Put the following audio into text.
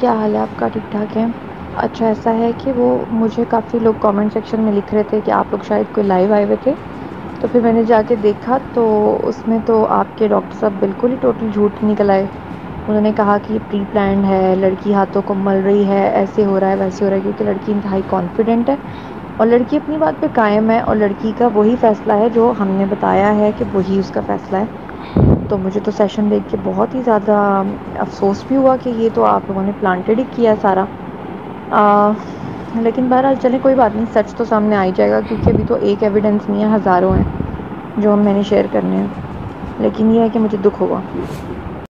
क्या हाल है आपका? ठीक ठाक है? अच्छा ऐसा है कि वो मुझे काफ़ी लोग कमेंट सेक्शन में लिख रहे थे कि आप लोग शायद कोई लाइव आए हुए थे। तो फिर मैंने जाके देखा तो उसमें तो आपके डॉक्टर साहब बिल्कुल ही टोटल झूठ निकल आए उन्होंने कहा कि प्री प्लान है, लड़की हाथों को मल रही है, ऐसे हो रहा है, वैसे हो रहा है, क्योंकि लड़की इंतहाई कॉन्फिडेंट है। और लड़की अपनी बात पे कायम है, और लड़की का वही फ़ैसला है जो हमने बताया है कि वही उसका फ़ैसला है। तो मुझे तो सेशन देख के बहुत ही ज़्यादा अफसोस भी हुआ कि ये तो आप लोगों ने प्लांटेड ही किया सारा। आ, लेकिन बहरहाल चले कोई बात नहीं सच तो सामने आ ही जाएगा क्योंकि अभी तो एक एविडेंस नहीं है हज़ारों हैं जो हम मैंने शेयर करने हैं। लेकिन ये है कि मुझे दुख हुआ।